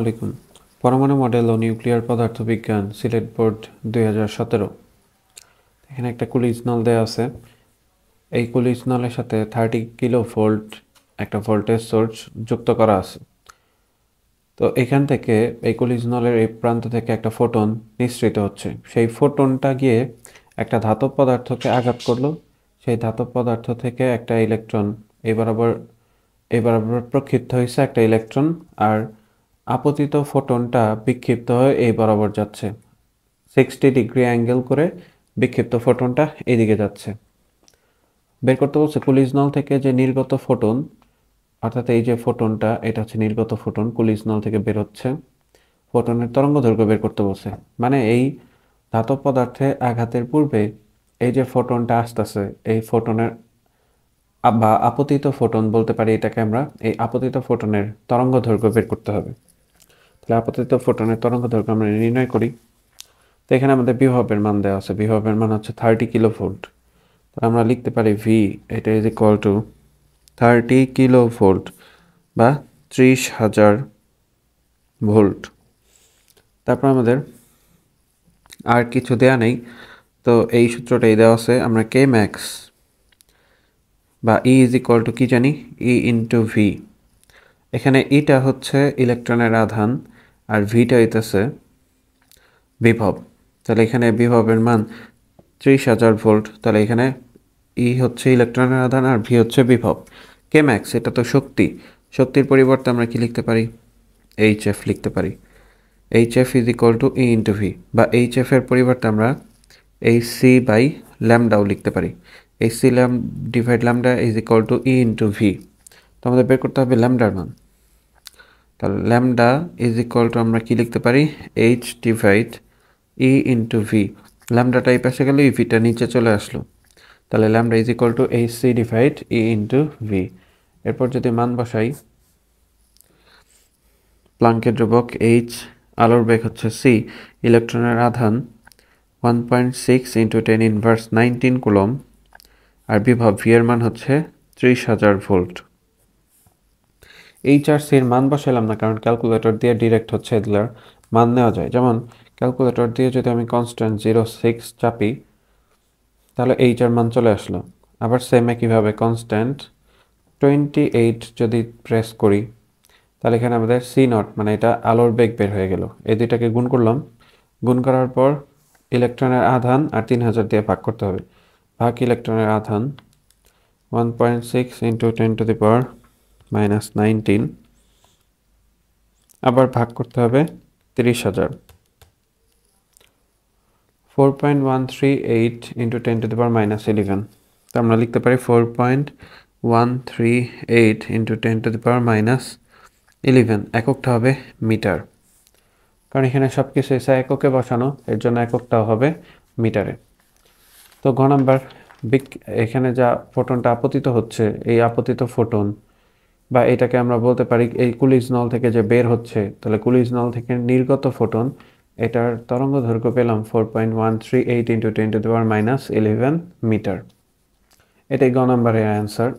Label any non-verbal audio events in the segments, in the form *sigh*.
আলাইকুম। পরমাণু মডেল ও নিউক্লিয়ার পদার্থবিজ্ঞান, সিলেট বোর্ড দুই হাজার সতেরো। এখানে একটা কুলিজ নল দেওয়া আছে। এই কুলিজ নলের সাথে থার্টি কিলো ভোল্ট একটা ভোল্টেজ সোর্স যুক্ত করা আছে। তো এখান থেকে এই কুলিজ নলের এই প্রান্ত থেকে একটা ফোটন নিঃসৃত হচ্ছে। সেই ফোটনটা গিয়ে একটা ধাতব পদার্থকে আঘাত করল। সেই ধাতব পদার্থ থেকে একটা ইলেকট্রন এই বরাবর এই বরাবর প্রক্ষিপ্ত হয়েছে একটা ইলেকট্রন আর আপতিত ফোটনটা বিক্ষিপ্ত হয়ে এই বরাবর যাচ্ছে। সিক্সটি ডিগ্রি অ্যাঙ্গেল করে বিক্ষিপ্ত ফোটনটা এদিকে যাচ্ছে। বের করতে বলছে কুলিজ নল থেকে যে নির্গত ফোটন, অর্থাৎ এই যে ফোটনটা, এটা হচ্ছে নির্গত ফোটন কুলিজ নল থেকে বের হচ্ছে। ফোটনের তরঙ্গ দৈর্ঘ্য বের করতে বলছে। মানে এই ধাতব পদার্থে আঘাতের পূর্বে এই যে ফোটনটা আসতেছে, এই ফোটনের বা আপতিত ফোটন বলতে পারি এটাকে আমরা, এই আপতিত ফোটনের তরঙ্গ দৈর্ঘ্য বের করতে হবে। তাহলে আপতিত ফোটনের তরঙ্গ দৈর্ঘ্য আমরা নির্ণয় করি। তো এখানে আমাদের বিভবের মান দেওয়া আছে। বিভবের মান হচ্ছে থার্টি কিলো ভোল্ট তাহলে আমরা লিখতে পারি ভি এটা is equal to thirty kilo volt বা ত্রিশ হাজার ভোল্ট তারপর আমাদের আর কিছু দেয়া নেই। তো এই সূত্রটাই দেওয়া আছে, আমরা কে ম্যাক্স বা ই ইজ ইকুয়াল টু কী জানি? ই ইন্টু ভি এখানে ইটা হচ্ছে ইলেকট্রনের আধান আর ভিটা হইতেছে বিভব। তাহলে এখানে বিভবের মান ত্রিশ হাজার ভোল্ট, তাহলে এখানে ই হচ্ছে ইলেকট্রনের আধান আর ভি হচ্ছে বিভব। K max? এটা তো শক্তি। শক্তির পরিবর্তে আমরা কি লিখতে পারি? এইচ এফ লিখতে পারি। H F is equal to E into V বা এইচ এফ এর পরিবর্তে আমরা এই সি বাই ল্যামডাও লিখতে পারি। এই C lamp divide lambda is equal to E into V তো আমাদের বের করতে হবে ল্যামডার মান। তাহলে ল্যামডা ইজ ইকুয়াল টু আমরা কি লিখতে পারি? H divide E into V ল্যামডাটা এই পাশে গেলে ই ভিটা নিচে চলে আসলো। তাহলে lambda is equal to H C divide E into V এরপর যদি মান বসাই প্লাঙ্কের ধ্রুবক এইচ আলোর বেগ হচ্ছে সি ইলেকট্রনের আধান one point six into ten inverse nineteen coulomb আর বিভব ভি এর মান হচ্ছে ত্রিশ হাজার ভোল্ট। এইচ আর সির মান বসালাম না, কারণ ক্যালকুলেটর দিয়ে ডিরেক্ট হচ্ছে এগুলোর মান নেওয়া যায়। যেমন ক্যালকুলেটর দিয়ে যদি আমি কনস্ট্যান্ট জিরো সিক্স চাপি, তাহলে এইচ আর মান চলে আসলো। আবার সেম একইভাবে কনস্ট্যান্ট টোয়েন্টি এইট যদি প্রেস করি, তাহলে এখানে আমাদের সি নট মানে এটা আলোর বেগ বের হয়ে গেল। এই দুইটাকে গুণ করলাম। গুণ করার পর ইলেকট্রনের আধান আর তিন হাজার দিয়ে ভাগ করতে হবে। ভাগ ইলেকট্রনের আধান one point six into ten to the power minus nineteen আবার ভাগ করতে হবে তিরিশ হাজার। Four point one three eight into ten to the power minus eleven তো আমরা লিখতে পারি four point one three eight into ten to the power minus eleven এককটা হবে মিটার। কারণ এখানে সব কিছু এসে এককে বসানো, এর জন্য এককটাও হবে মিটারে। তো ঘ নাম্বার, বিক এখানে যা ফোটনটা আপতিত হচ্ছে, এই আপতিত ফোটন বা এটাকে আমরা বলতে পারি এই কুলিজ নল থেকে যে বের হচ্ছে, তাহলে কুলিজ নল থেকে নির্গত ফোটন, এটার তরঙ্গ দৈর্ঘ্য পেলাম four point one three eight into ten to দেওয়ার মাইনাস ইলেভেন মিটার এটাই গ নাম্বারের অ্যান্সার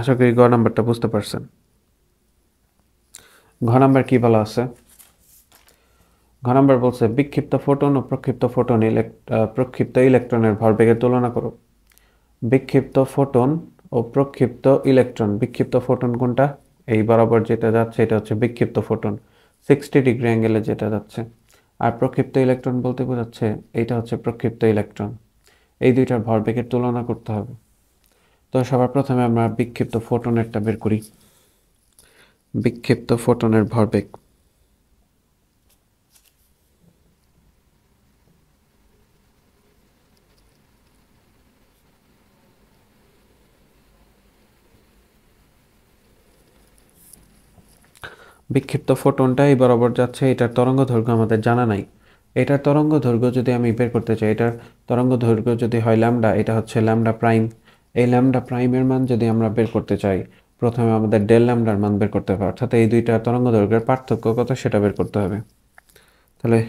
আশা করি গ নাম্বারটা বুঝতে পারছেন। ঘ নাম্বার কী বলা আছে? ঘ নাম্বার বলছে, বিক্ষিপ্ত ফোটন ও প্রক্ষিপ্ত ফোটন ইলেক প্রক্ষিপ্ত ইলেকট্রনের ভরবেগের তুলনা করো। বিক্ষিপ্ত ফোটন ও প্রক্ষিপ্ত ইলেকট্রন। বিক্ষিপ্ত ফোটন কোনটা? এই বরাবর যেটা যাচ্ছে, এটা হচ্ছে বিক্ষিপ্ত ফোটন। সিক্সটি ডিগ্রি অ্যাঙ্গেলে যেটা যাচ্ছে। আর প্রক্ষিপ্ত ইলেকট্রন বলতে বোঝাচ্ছে, এইটা হচ্ছে প্রক্ষিপ্ত ইলেকট্রন। এই দুইটার ভরবেগের তুলনা করতে হবে। তো সবার প্রথমে আমরা বিক্ষিপ্ত ফোটনেরটা বের করি। বিক্ষিপ্ত ফোটনের ভরবেগ বিক্ষিপ্ত ফোটনটা এই বরাবর যাচ্ছে, এটার তরঙ্গ দৈর্ঘ্য আমাদের জানা নাই। এটার তরঙ্গ দৈর্ঘ্য যদি আমি বের করতে চাই, এটার তরঙ্গ দৈর্ঘ্য যদি হয় ল্যামডা, এটা হচ্ছে ল্যামডা প্রাইম। এই ল্যামডা প্রাইমের মান যদি আমরা বের করতে চাই, প্রথমে আমাদের ডেল ল্যামডার মান বের করতে হবে, অর্থাৎ এই দুইটা তরঙ্গ দৈর্ঘ্যের পার্থক্য কত সেটা বের করতে হবে। তাহলে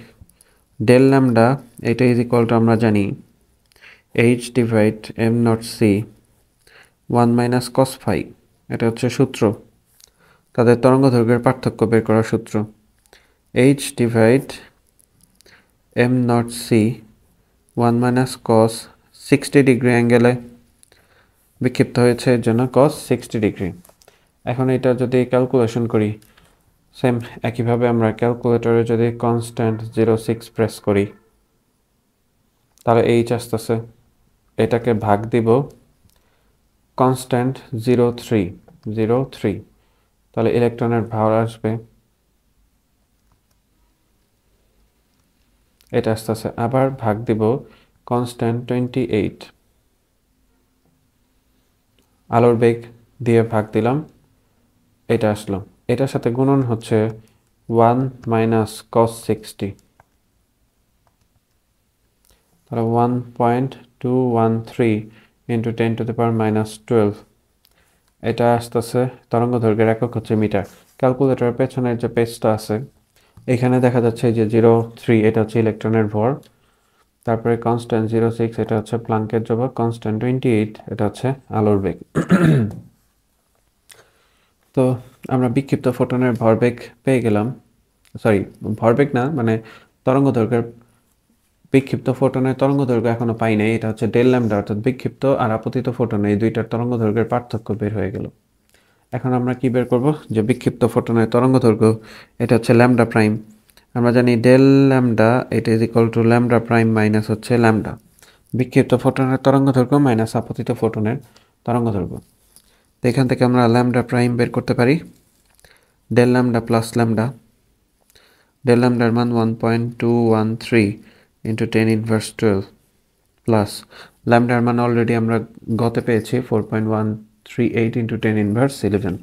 ডেল ল্যামডা, এটা ইজ ইকুয়াল টু আমরা জানি H divide M naught C one minus cos phi এটা হচ্ছে সূত্র। তাদের তরঙ্গ দৈর্ঘ্যের পার্থক্য বের করার সূত্র। H divide M naught C one minus cos sixty degree অ্যাঙ্গেলে বিক্ষিপ্ত হয়েছে, এর জন্য কস সিক্সটি ডিগ্রি এখন এটা যদি ক্যালকুলেশন করি সেম একইভাবে আমরা ক্যালকুলেটরে যদি কনস্ট্যান্ট জিরো সিক্স প্রেস করি, তাহলে এইচ আসতেছে। এটাকে ভাগ দিব constant zero three zero three তাহলে ইলেকট্রনের ভার আসবে। এটা আসতেছে আবার ভাগ দিব কনস্ট্যান্ট টোয়েন্টি এইট আলোর বেগ দিয়ে ভাগ দিলাম, এটা আসলো। এটার সাথে গুণন হচ্ছে ওয়ান মাইনাস কস সিক্সটি তাহলে one point two one three into ten to the power minus twelve এটা আসতেছে তরঙ্গ দৈর্ঘ্যের একক হচ্ছে মিটার। ক্যালকুলেটরের পেছনের যে পেজটা আছে, এখানে দেখা যাচ্ছে যে জিরো থ্রি এটা হচ্ছে ইলেকট্রনের ভর। তারপরে কনস্ট্যান্ট জিরো সিক্স এটা হচ্ছে প্লাঙ্কের জবাব কনস্ট্যান্ট টোয়েন্টি এইট এটা হচ্ছে আলোর বেগ। তো আমরা বিক্ষিপ্ত ফোটনের ভরবেগ পেয়ে গেলাম। সরি ভরবেগ না মানে তরঙ্গ দৈর্ঘ্যের বিক্ষিপ্ত ফোটনের তরঙ্গ দৈর্ঘ্য এখনও পাই নাই, এটা হচ্ছে ডেল ল্যামডা অর্থাৎ বিক্ষিপ্ত, আর আপতিত ফোটন এই দুইটার তরঙ্গ দৈর্ঘ্যের পার্থক্য বের হয়ে গেল। এখন আমরা কি বের করব? যে বিক্ষিপ্ত ফোটনের তরঙ্গ দৈর্ঘ্য, এটা হচ্ছে ল্যামডা প্রাইম আমরা জানি ডেল ল্যামডা এটা is equal to lambda prime minus হচ্ছে ল্যামডা বিক্ষিপ্ত ফোটনের তরঙ্গ দৈর্ঘ্য মাইনাস আপতিত ফোটনের তরঙ্গ দৈর্ঘ্য। তো এখান থেকে আমরা ল্যামডা প্রাইম বের করতে পারি। Del lambda plus lambda del ল্যামডার মান one point two one three into ten inverse twelve plus ল্যামডার মান অলরেডি আমরা গতে পেয়েছি four point one three eight into ten inverse eleven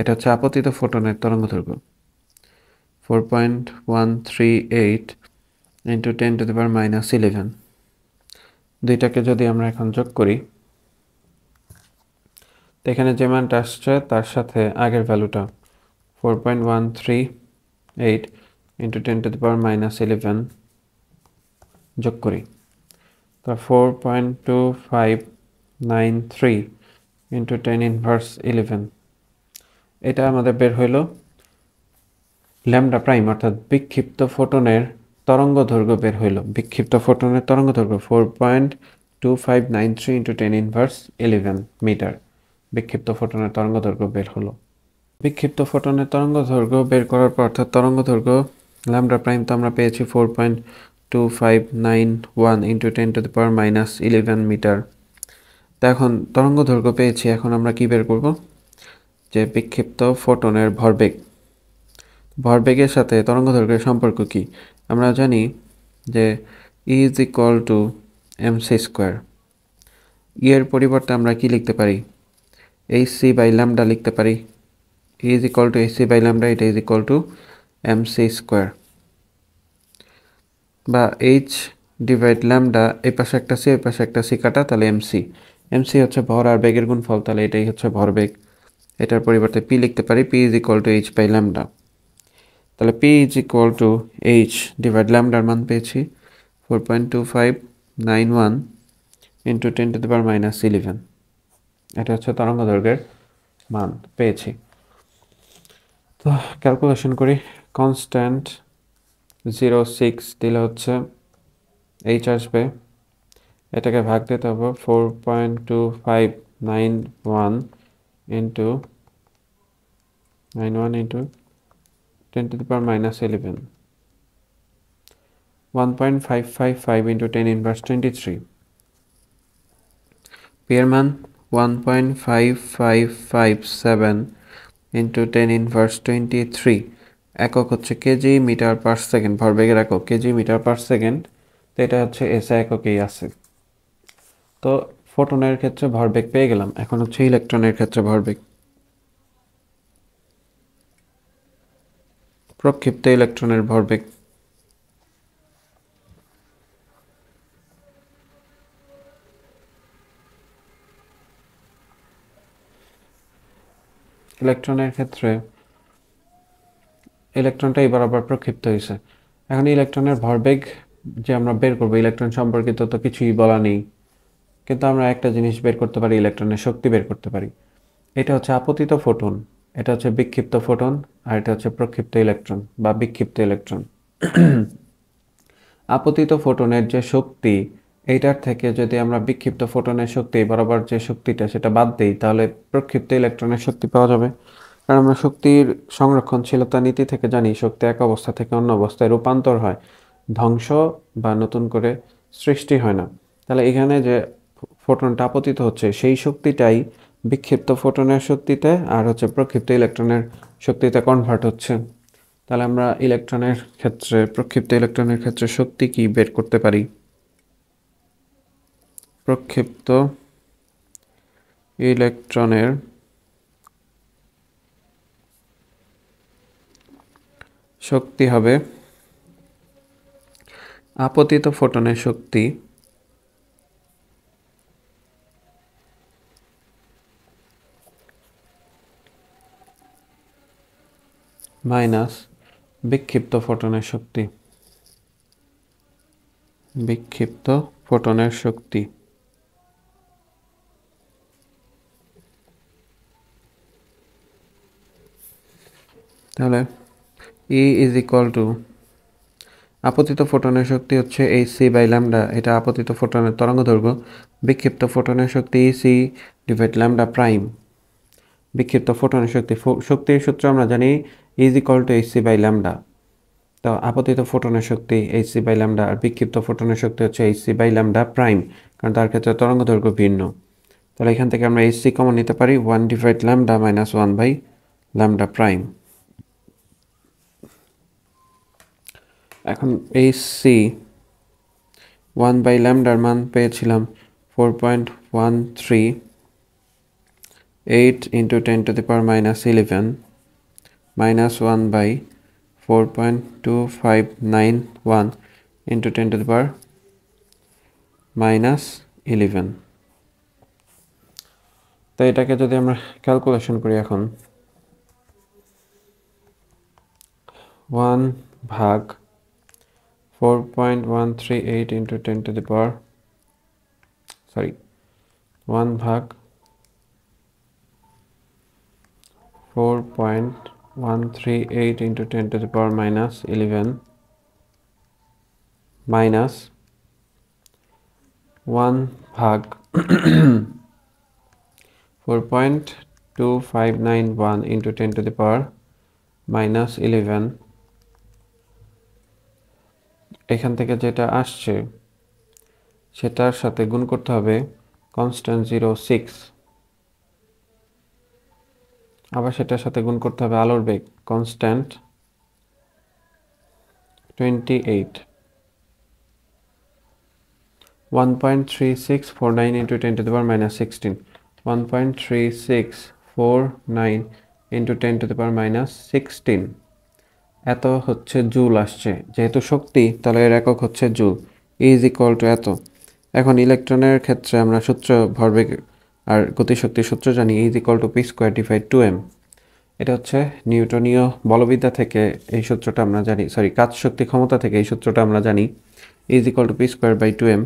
এটা হচ্ছে আপতিত ফোটনের তরঙ্গ দৈর্ঘ্য। Four point one three eight into ten to the power minus eleven দুইটাকে যদি আমরা এখন যোগ করি, তো এখানে যে মানটা আসছে, তার সাথে আগের ভ্যালুটা four point one three eight into ten to the power minus eleven যোগ করি। তো four point two five nine three into ten inverse eleven এটা আমাদের বের হইল ল্যামডা প্রাইম, অর্থাৎ বিক্ষিপ্ত ফোটনের তরঙ্গ দৈর্ঘ্য বের হইল। বিক্ষিপ্ত ফোটনের তরঙ্গ দৈর্ঘ্য four point two five nine three into ten inverse eleven metre বিক্ষিপ্ত ফোটনের তরঙ্গ দৈর্ঘ্য বের হলো। বিক্ষিপ্ত ফোটনের তরঙ্গ দৈর্ঘ্য বের করার পর, অর্থাৎ তরঙ্গ দৈর্ঘ্য ল্যামডা প্রাইম তো আমরা পেয়েছি four point two five nine one into ten to the power minus eleven metre তো এখন তরঙ্গ দৈর্ঘ্য পেয়েছি, এখন আমরা কি বের করব? যে বিক্ষিপ্ত ফোটনের ভরবেগ। ভরবেগের সাথে তরঙ্গ দৈর্ঘ্যের সম্পর্ক কি? আমরা জানি যে E is equal to M C square ইয়ের পরিবর্তে আমরা কি লিখতে পারি? এইচ সি বাই ল্যামডা লিখতে পারি। E is equal to H C by lambda এটা is equal to M C square বা এইচ ডিভাইড ল্যামডা এই পাশে একটা সি এই পাশে একটা সি কাটা, তাহলে এমসি এমসি হচ্ছে ভর আর বেগের গুণফল, তাহলে এটাই হচ্ছে ভরবেগ এটার পরিবর্তে পি লিখতে পারি P is equal to H by lambda তাহলে P is equal to H divide ল্যামডার মান পেয়েছি four point two five nine one into ten to the power minus eleven এটা হচ্ছে তরঙ্গ দৈর্ঘ্যের মান, পেয়েছি। তো ক্যালকুলেশন করি কনস্ট্যান্ট জিরো সিক্স দিলে হচ্ছে এইচ আসবে। এটাকে ভাগ দিতে হবে four point two five nine one into nine one into ten to the power minus eleven one point five five five into ten inverse twenty three peer মান one point five five five seven into ten inverse twenty three একক হচ্ছে KG metre per second, ভরবেগের একক KG metre per second. তো এটা হচ্ছে এসে এককেই আছে। তো ফোটনের ক্ষেত্রে ভরবেগ পেয়ে গেলাম, এখন হচ্ছে ইলেকট্রনের ক্ষেত্রে ভরবেগ। প্রক্ষিপ্ত ইলেকট্রনের ভরবেগ। ইলেকট্রনের ক্ষেত্রে ইলেকট্রনটাই বরাবর প্রক্ষিপ্ত হয়েছে। এখন ইলেকট্রনের ভরবেগ যে আমরা বের করব, ইলেকট্রন সম্পর্কিত তো কিছুই বলা নেই। কিন্তু আমরা একটা জিনিস বের করতে পারি, ইলেকট্রনের শক্তি বের করতে পারি। এটা হচ্ছে আপতিত ফোটন, এটা হচ্ছে বিক্ষিপ্ত ফোটন, আর এটা হচ্ছে প্রক্ষিপ্ত ইলেকট্রন বা বিক্ষিপ্ত ইলেকট্রন। আপতিত ফোটনের যে শক্তি, এইটার থেকে যদি আমরা বিক্ষিপ্ত ফোটনের শক্তি, বরাবর যে শক্তিটা, সেটা বাদ দিই, তাহলে প্রক্ষিপ্ত ইলেকট্রনের শক্তি পাওয়া যাবে। কারণ আমরা শক্তির সংরক্ষণশীলতা নীতি থেকে জানি, শক্তি এক অবস্থা থেকে অন্য অবস্থায় রূপান্তর হয়। ধ্বংস বা নতুন করে সৃষ্টি হয় না। তাহলে এখানে যে ফোটনটা আপতিত হচ্ছে, সেই শক্তিটাই বিক্ষিপ্ত ফোটনের শক্তিতে আর হচ্ছে প্রক্ষিপ্ত ইলেকট্রনের শক্তিতে কনভার্ট হচ্ছে। তাহলে আমরা ইলেকট্রনের ক্ষেত্রে, প্রক্ষিপ্ত ইলেকট্রনের ক্ষেত্রে শক্তি কি বের করতে পারি? প্রক্ষিপ্ত ইলেকট্রনের শক্তি হবে। আপতিত ফোটনের শক্তি। মাইনাস বিক্ষিপ্ত ফোটনের শক্তি। বিক্ষিপ্ত ফোটনের শক্তি। তাহলে ই ইজ ইকুয়াল টু আপতিত ফোটনের শক্তি হচ্ছে এই সি বাই ল্যামডা এটা আপতিত ফোটনের তরঙ্গ দৈর্ঘ্য বিক্ষিপ্ত ফোটনের শক্তি সি ডিভাইড ল্যামডা প্রাইম বিক্ষিপ্ত ফোটনের শক্তি শক্তির সূত্র আমরা জানি is equal to H C by lambda তো আপতিত ফোটনের শক্তি এইচ সি বাই ল্যামডা আর বিক্ষিপ্ত ফোটনের শক্তি হচ্ছে H C by lambda prime কারণ তার ক্ষেত্রে তরঙ্গ দৈর্ঘ্য ভিন্ন। তাহলে এখান থেকে আমরা এইচ সি কমন নিতে পারি one divide lambda minus one by lambda prime এখন এই সি ওয়ান বাই ল্যামডার মান পেয়েছিলাম four point one three eight into ten to the power minus eleven minus one by four point two five nine one into ten to the power minus eleven তো এটাকে যদি আমরা calculation করি এখন one ভাগ 4.138 into 10 to the power sorry 1 bhag 4.138 into 10 to the power minus 11 minus 1 bhag *coughs* 4.2591 into 10 to the power minus 11 এখান থেকে যেটা আসছে, সেটার সাথে গুণ করতে হবে কনস্ট্যান্ট জিরো সিক্স আবার সেটার সাথে গুণ করতে হবে আলোর বেগ constant twenty eight one point three six four nine into ten to power minus sixteen one point three six four nine into ten to power minus sixteen এত হচ্ছে জুল আসছে। যেহেতু শক্তি, তাহলে এর একক হচ্ছে জুল। ইজ ইকুয়াল টু এত। এখন ইলেকট্রনের ক্ষেত্রে আমরা সূত্র ভরবেগ আর গতিশক্তির সূত্র জানি is equal to P square divide two M এটা হচ্ছে নিউটনীয় বলবিদ্যা থেকে এই সূত্রটা আমরা জানি সরি কাজ শক্তি ক্ষমতা থেকে এই সূত্রটা আমরা জানি is equal to P square by two M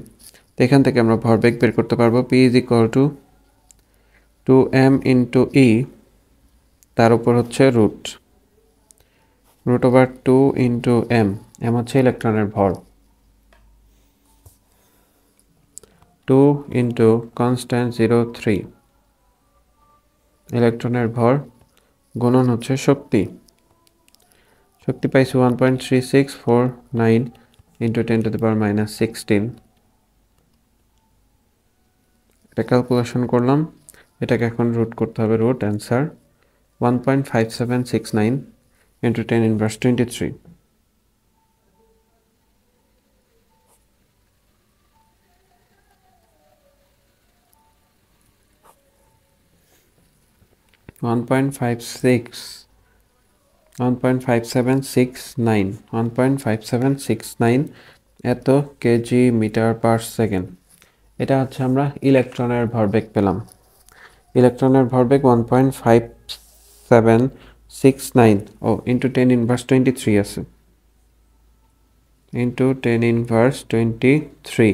তো এখান থেকে আমরা ভরবেগ বের করতে পারব P is equal to two M into E তার উপর হচ্ছে root root over two into M M হচ্ছে ইলেকট্রনের ভর। Two into constant zero three ইলেকট্রনের ভর গুণন হচ্ছে শক্তি। শক্তি পাইছি one point three six four nine into ten to the power minus sixteen এটা ক্যালকুলেশন করলাম, এটাকে এখন রুট করতে হবে root answer one point five seven six nine into 10 inverse 23. One point five six, one point five seven six nine, one point five seven six nine এত K G metre per second এটা হচ্ছে আমরা ইলেকট্রনের ভরবেগ পেলাম ইলেকট্রনের ভরবেগ one point five seven six nine ও into ten inverse twenty three আছে into ten inverse twenty three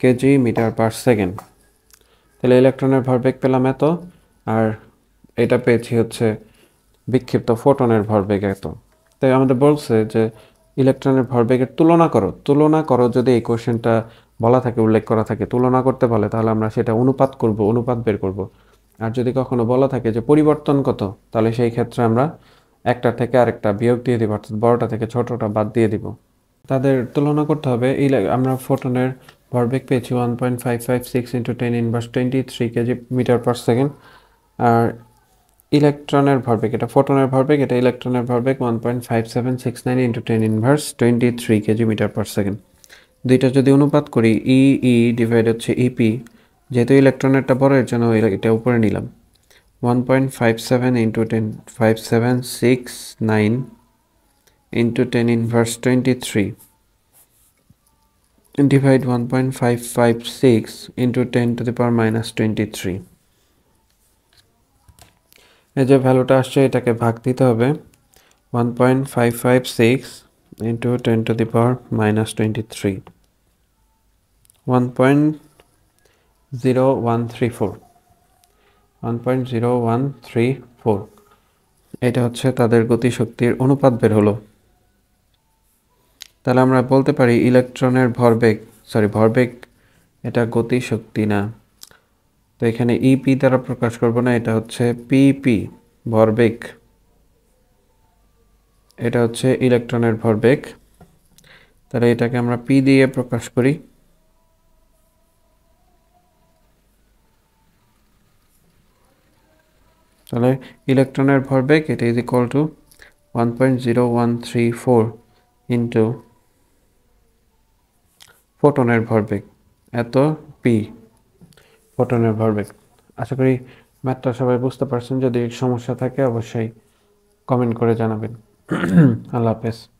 K G metre per second তাহলে ইলেকট্রনের ভরবেগ পেলাম এত, আর এটা পেয়েছি হচ্ছে বিক্ষিপ্ত ফোটনের ভরবেগ এত। তাই আমাদের বলছে যে ইলেকট্রনের ভরবেগের তুলনা করো। তুলনা করো যদি এই কোয়েশ্চেনটা বলা থাকে, উল্লেখ করা থাকে, তুলনা করতে বলে, তাহলে আমরা সেটা অনুপাত করব, অনুপাত বের করব। আর যদি কখনো বলা থাকে যে পরিবর্তন কত, তাহলে সেই ক্ষেত্রে আমরা একটা থেকে আরেকটা বিয়োগ দিয়ে দিব, অর্থাৎ বড়টা থেকে ছোটটা বাদ দিয়ে দিব। তাদের তুলনা করতে হবে, এই আমরা ফোটনের ভরবেগ পেয়েছি one point five five six into ten inverse twenty three K G metre per second আর ইলেকট্রনের ভরবেগ, এটা ফোটনের ভরবেগ, এটা ইলেকট্রনের ভরবেগ one point five seven six nine into ten inverse twenty three K G metre per second দুইটা যদি অনুপাত করি ই ই ডিভাইড হচ্ছে ইপি যেহেতু ইলেকট্রনেরটা বড়, এর জন্য এটা উপরে নিলাম। One point five seven into ten five seven six nine into ten inverse twenty three divide 1.556 into 10 to the power minus 23 এই যে ভ্যালুটা আসছে, এটাকে ভাগ দিতে হবে। 1.556 into 10 to the power minus 23 1.0134 1.0134 এটা হচ্ছে তাদের গতিশক্তির অনুপাত বের হলো। তাহলে আমরা বলতে পারি ইলেকট্রনের ভরবেগ সরি ভরবেগ এটা গতি শক্তি না। তো এখানে ইপি e দ্বারা প্রকাশ করব না, এটা হচ্ছে পিপি ভরবেগ। এটা হচ্ছে ইলেকট্রনের ভরবেগ। তাহলে এটাকে আমরা পি দিয়ে প্রকাশ করি। তাহলে ইলেকট্রনের ভরবেগ এটা is equal to one point zero one three four into ফোটনের ভরবেগ এত পি ফোটনের ভরবেগ আশা করি ম্যাথটা সবাই বুঝতে পারছেন, যদি সমস্যা থাকে অবশ্যই কমেন্ট করে জানাবেন। *clears throat* আল্লাহ হাফেজ।